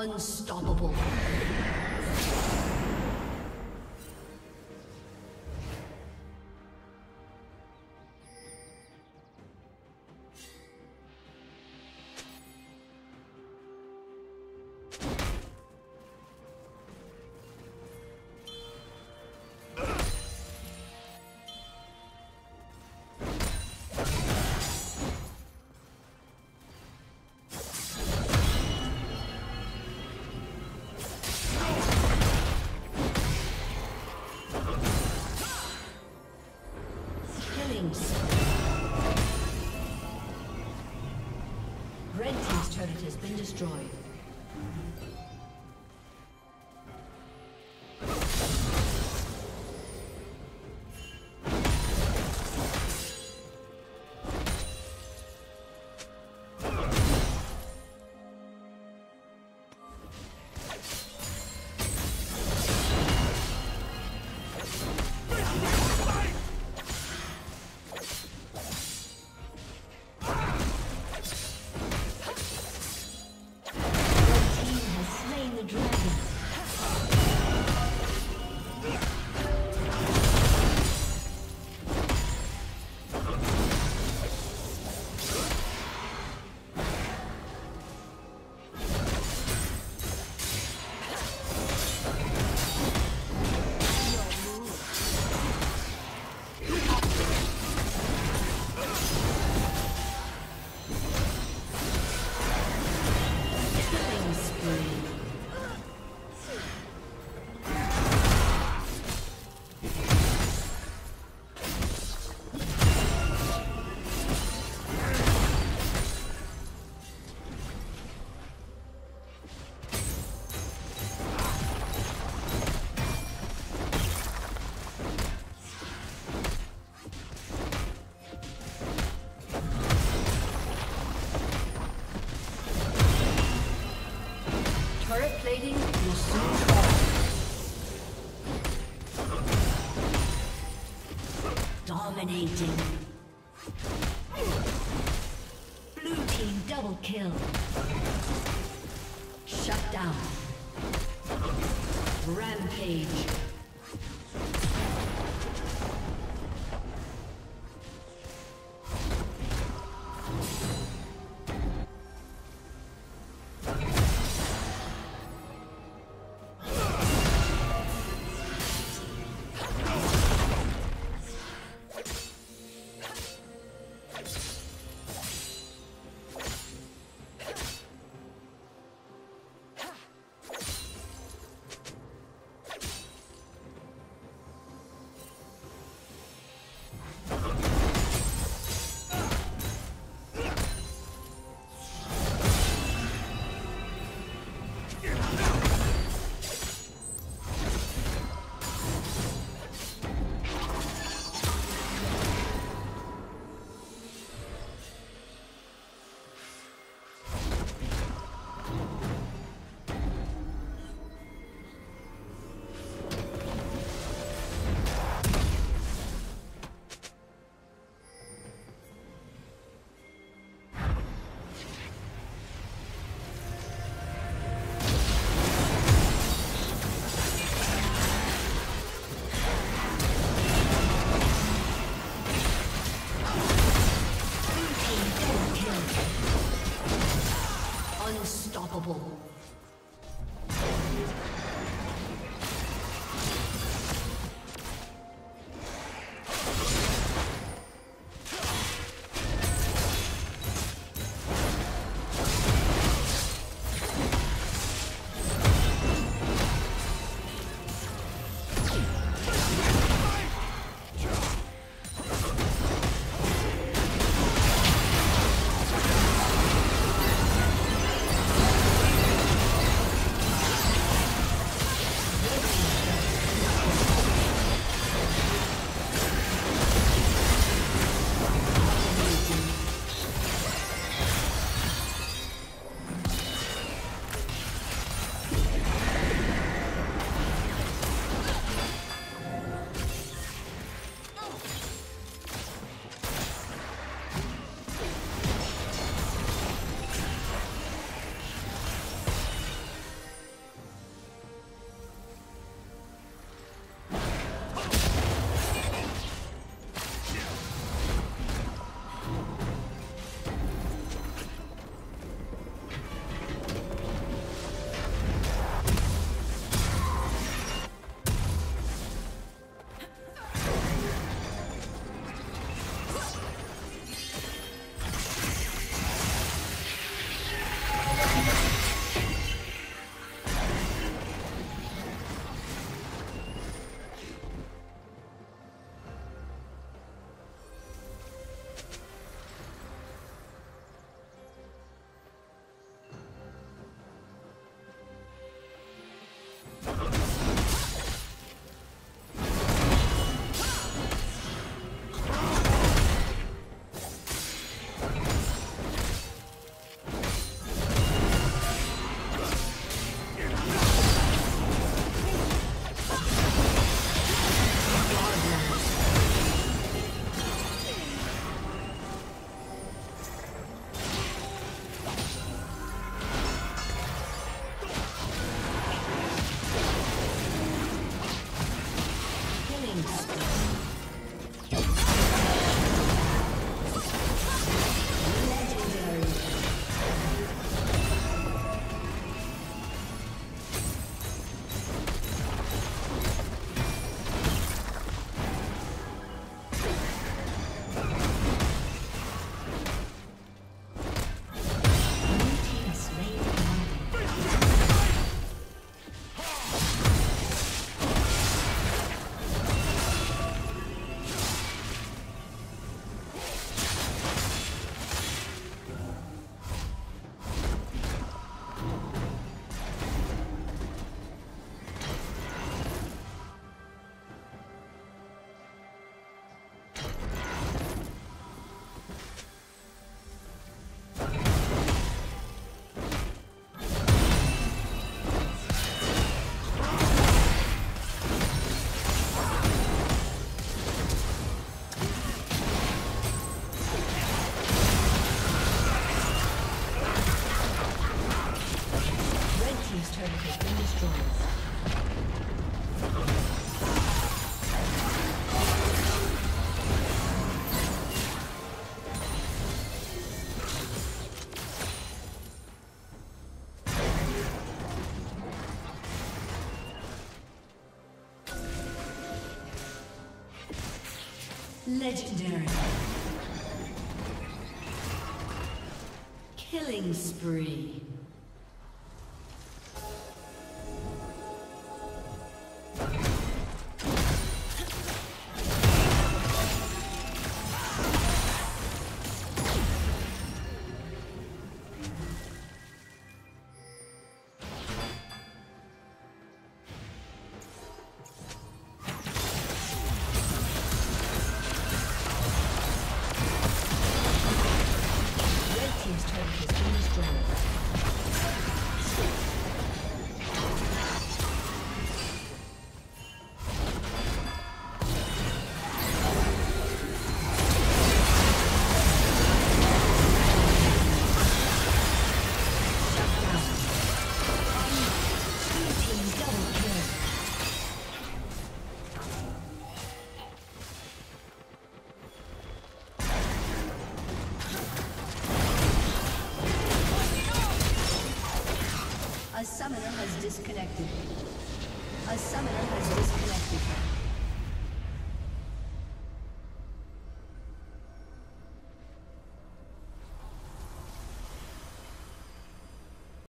Unstoppable. Destroyed. Dominating. Blue team double kill. Shut down. Rampage. Oh. Legendary. Killing spree.